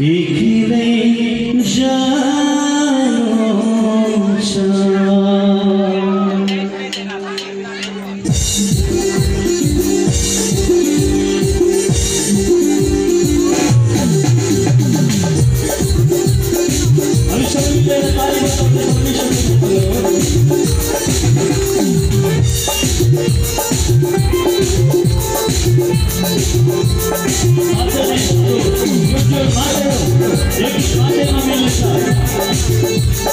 İki ve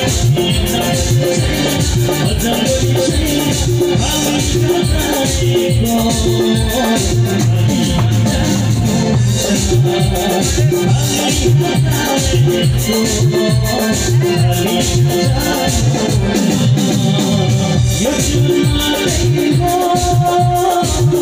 You're my baby boy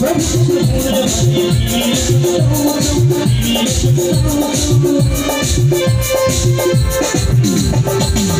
Thank you.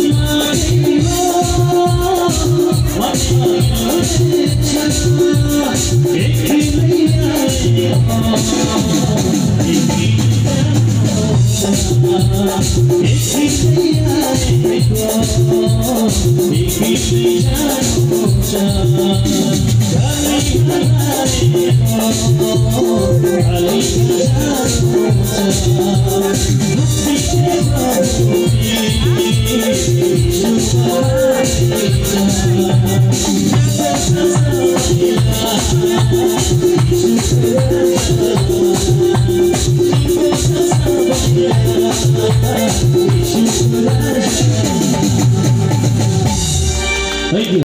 Εκεί πλήσατε και εσεί ω το φω, Εκεί πλήσατε και εσεί ω το φω, Εκεί πλήσατε το φω, Εκεί πλήσατε και εσεί ω το φω, Εκεί πλήσατε και το και το φω, Εκεί το το voltar hum.